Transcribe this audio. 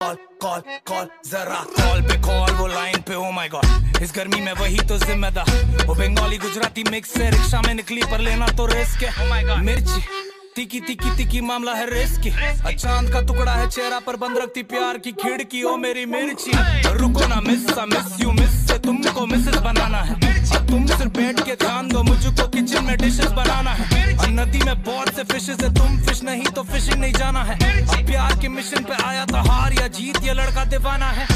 Call call call जरा call पे call वो लाइन पे ओ माय गॉड इस गर्मी में वही तो जिम्मेदार। वो बंगाली गुजराती मिक्स से रिक्शा में निकली पर लेना तो रिस्क है। Oh my God. मिर्ची तिकी तिकी तिकी मामला है रिस्की चाँद का टुकड़ा है चेहरा पर बंद रखती प्यार की खिड़की ओ मेरी मिर्ची। रुको ना मिस मिस यू मिस से तुमको मिसेस बनाना है। तुम सिर्फ़ बैठ के ध्यान दो मुझको किचन में डिशेस बनाना है। नदी में बहुत से फिशेस है तुम फ़िश नहीं तो फिशिंग नहीं जाना है। प्यार के मिशन पे आया था हार या जीत ये लड़का दीवाना है।